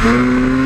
Mm-hmm.